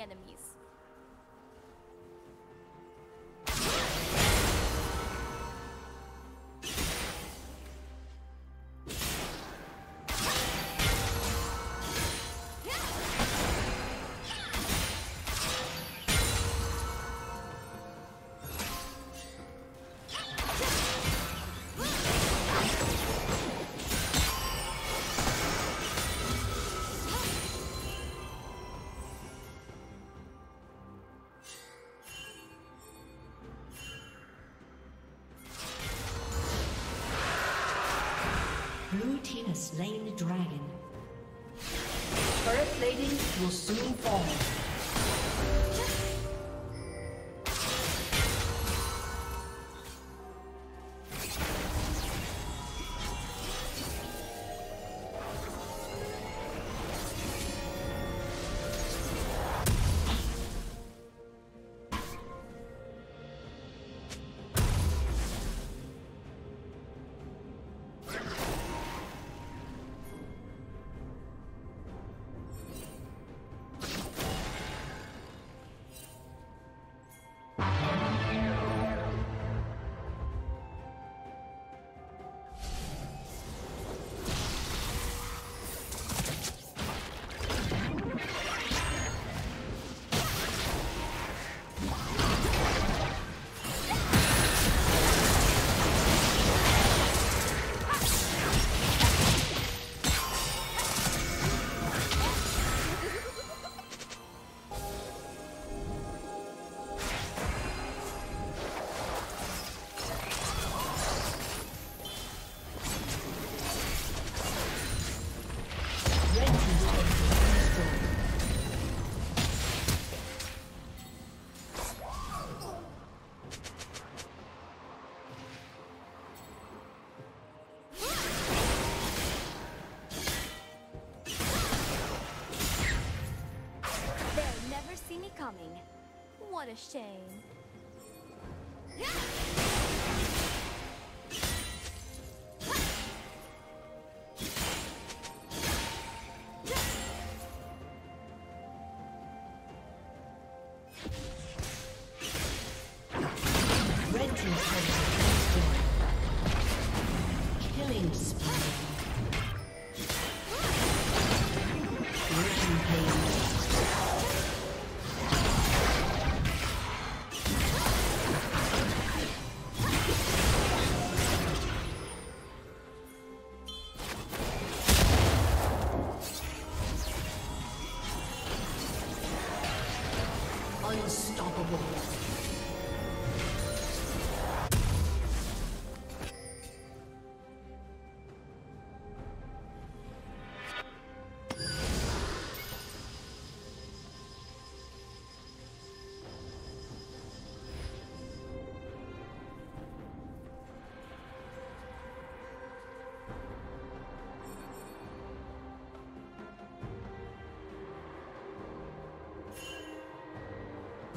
enemies. Slain the dragon. Turret plating will soon fall.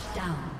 Shut down.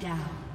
Down.